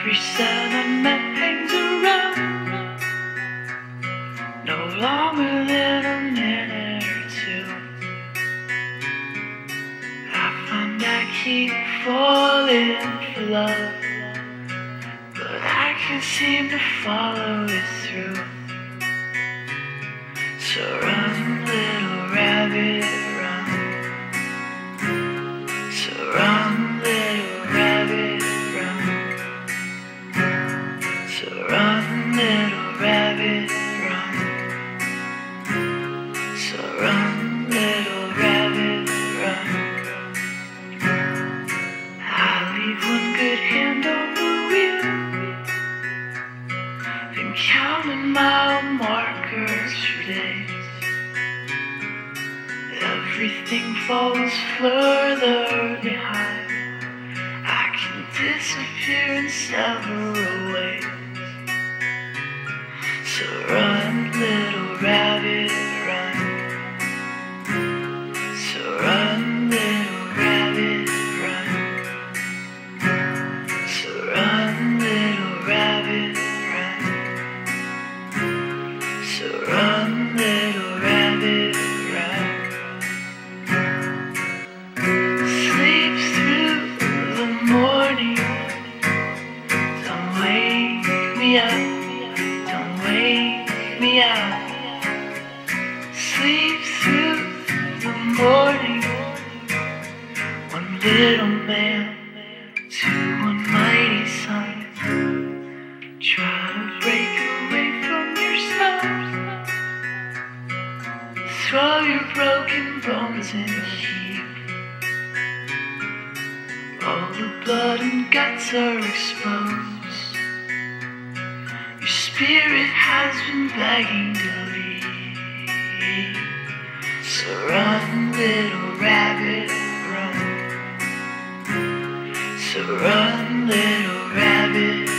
Every met hangs around. No longer than a minute or two. I find I keep falling for love, but I can't seem to follow it through. So run, wheel. Been counting mile markers for days. Everything falls further behind. I can disappear in several ways. So run, Don't wake me up. Sleep through the morning. One little man to one mighty sun. Try to break away from yourself. Throw your broken bones in a heap. All the blood and guts are exposed. Spirit has been begging to leave. So run, little rabbit, run. So run, little rabbit,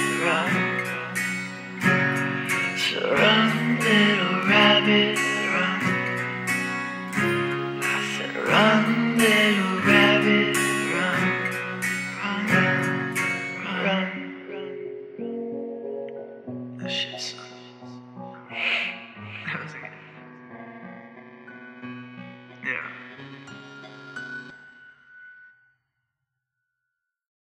That shit sucks. That was good. Yeah.